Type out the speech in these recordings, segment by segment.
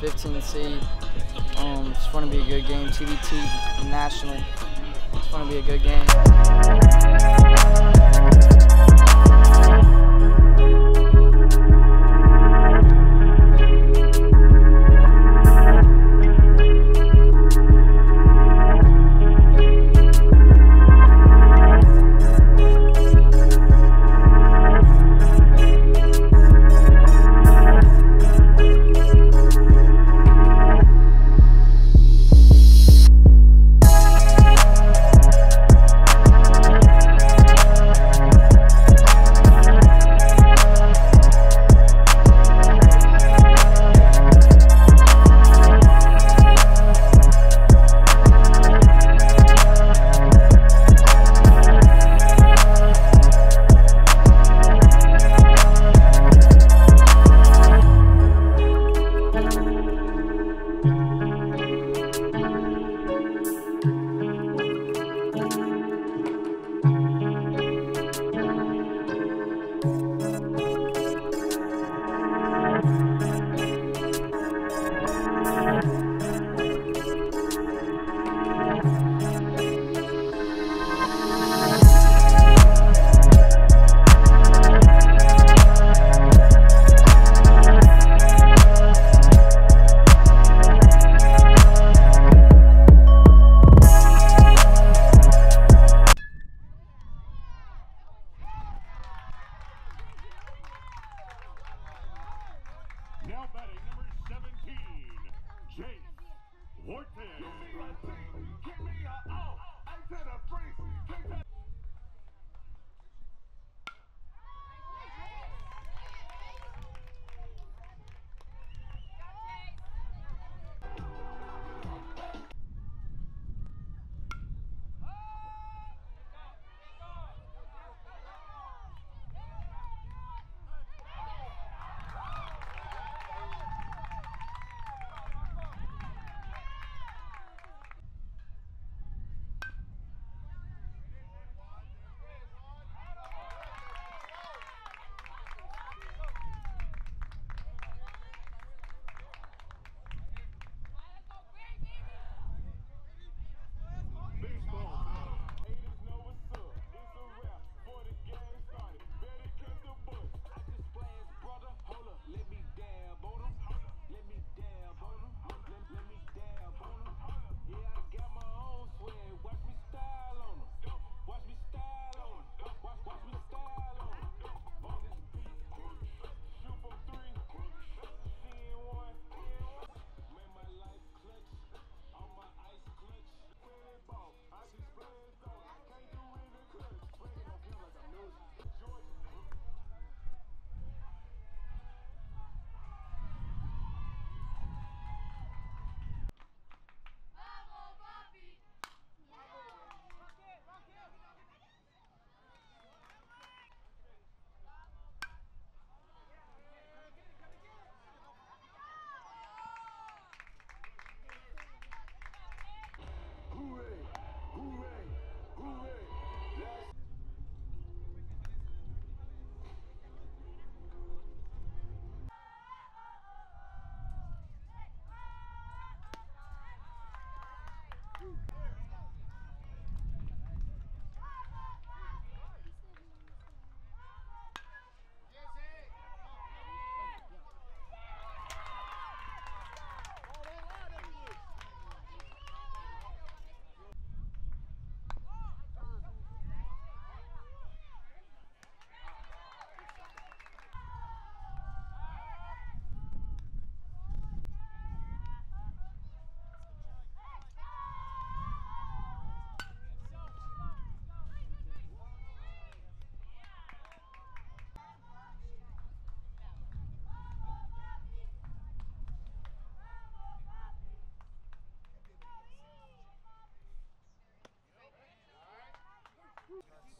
15 seed. Um, it's going to be a good game. TBT National. It's going to be a good game. Give me a O, A to the free. Yes.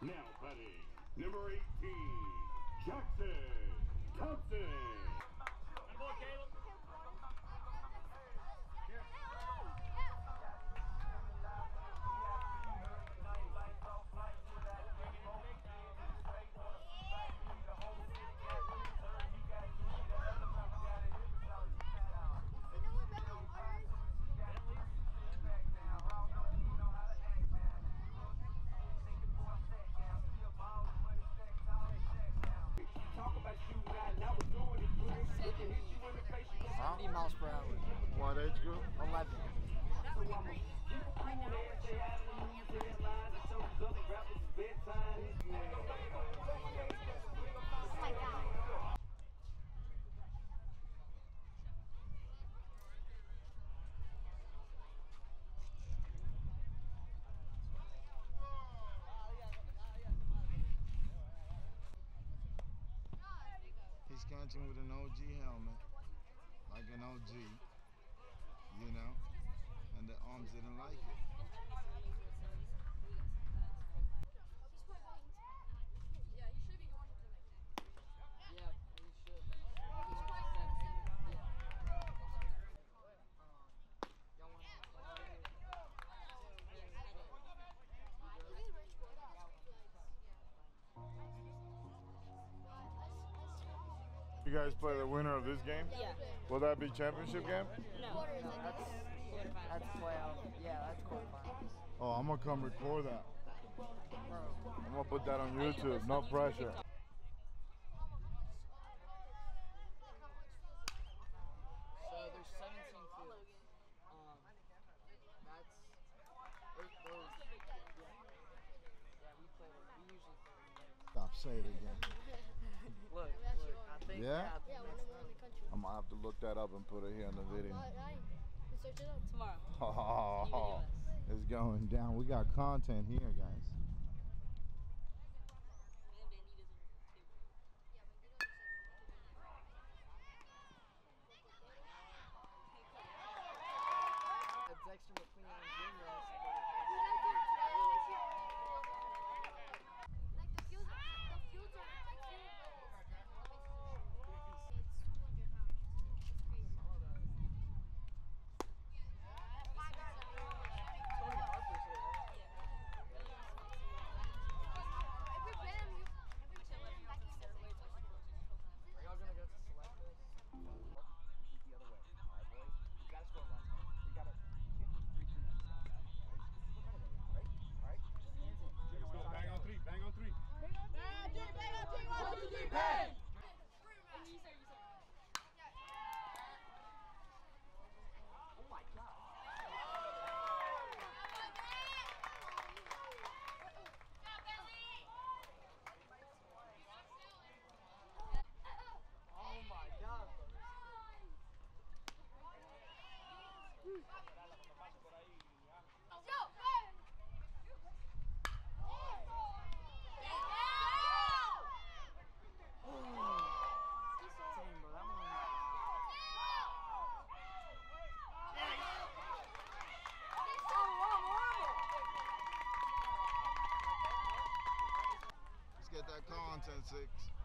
Now batting, number 18, Jackson Thompson. Age group? 11. Oh my god. He's catching with an OG helmet, like an OG, and the arms didn't like it. Yeah, we should. You guys play the winner of this game? Yeah. Will that be championship game? No. That's That's 12. Yeah, that's quarterfinals. Oh, I'm gonna come record that. I'm gonna put that on YouTube. No pressure. So there's 17 fields. Um, that's eight those. Yeah. Yeah, we play. We usually play. Stop. Say it again. Look, look. I think. Yeah? Yeah, we're number one in the country. I'm gonna have to look that up and put it here on the video. Alright, alright. Let's search it up. Tomorrow. Oh, it's going down. We got content here, guys. That's Dexter McQueen Jr. Like the fields, the fields are like It's 200 pounds. It's crazy. Every band, you, every band back in the Are y'all gonna go to select this? the other way. All right, boys. You gotta score runs. We gotta. You can't do three, three. Right? All right. Hands in. Let's go. Bang on three. Bang on three. Oh my god. Oh my god. Dang, bro. That one. Let's get that content six.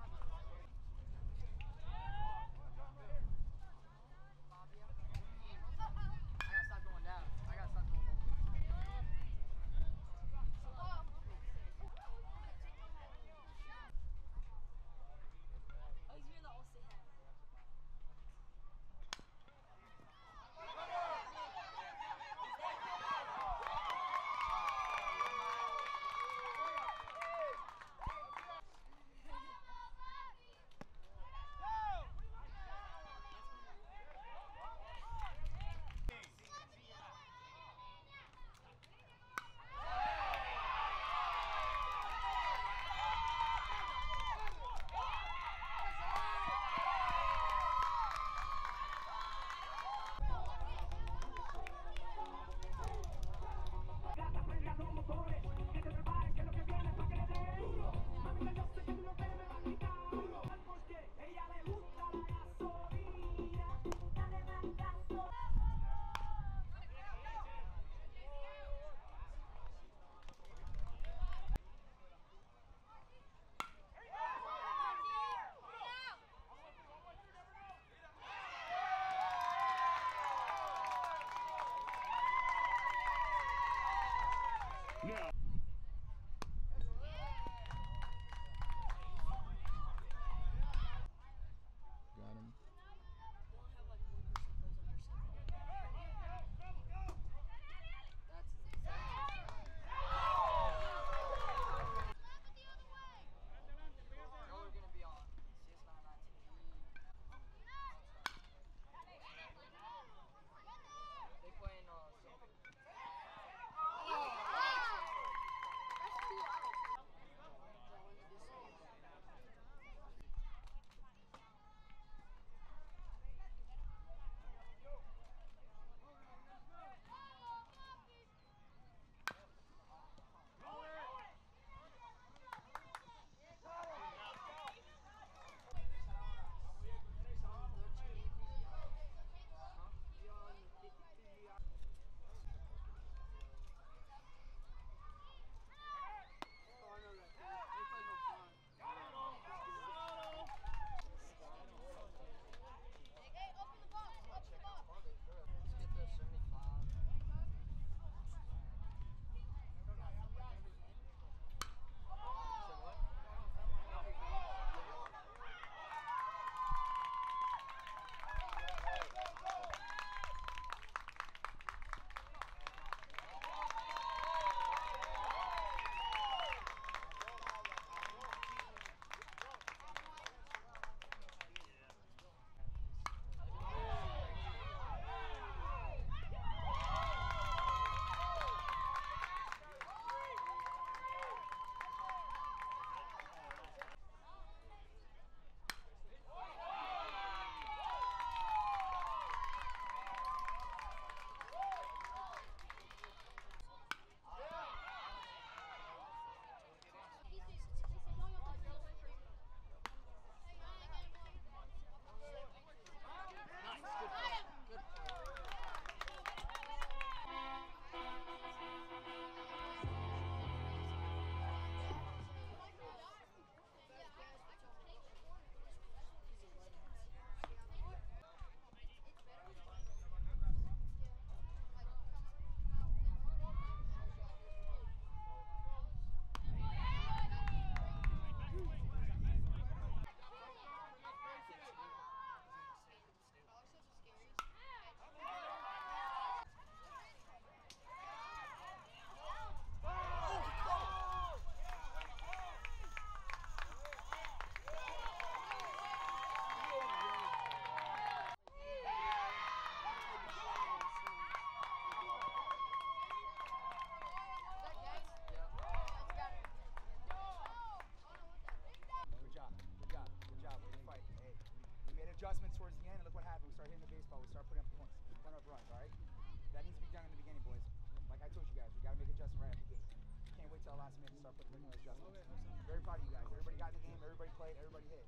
Last minute to start putting adjustments. Very proud of you guys. Everybody got in the game. Everybody played. Everybody hit.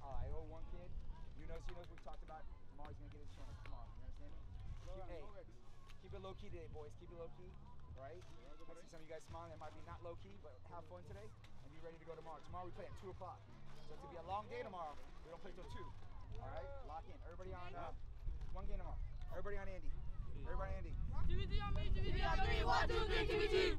Uh, I owe one kid. You know, he knows we've talked about. Tomorrow he's gonna get his chance. Tomorrow, you understand me? Keep, hey, keep it low key today, boys. Keep it low key, right? I see some of you guys smiling. It might be not low key, but have fun today and be ready to go tomorrow. Tomorrow we play at two o'clock, so it's gonna be a long day tomorrow. We don't play till two. All right, lock in. Everybody on uh, one game tomorrow. Everybody on Andy. Everybody on Andy. Me, TBT on three, one, two, three, TBT.